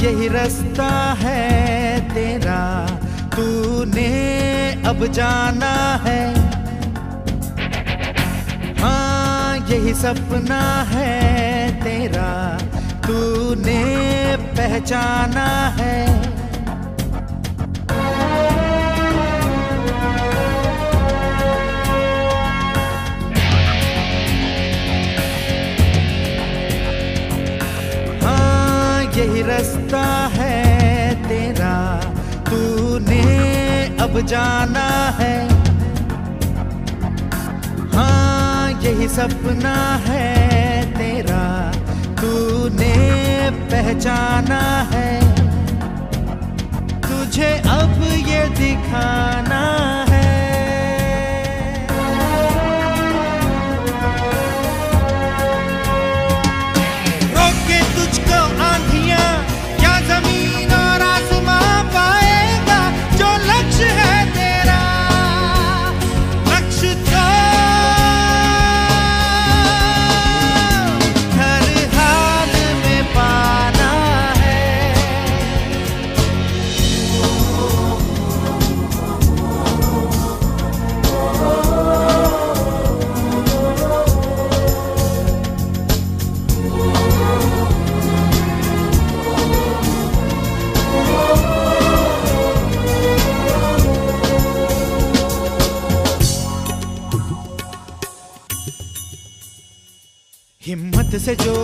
यही रास्ता है तेरा। तूने अब जाना है। हाँ यही सपना है तेरा। तूने पहचाना है। रास्ता है तेरा, तूने अब जाना है। हाँ यही सपना है तेरा, तूने पहचाना है। तुझे अब ये दिखाना हिम्मत से जो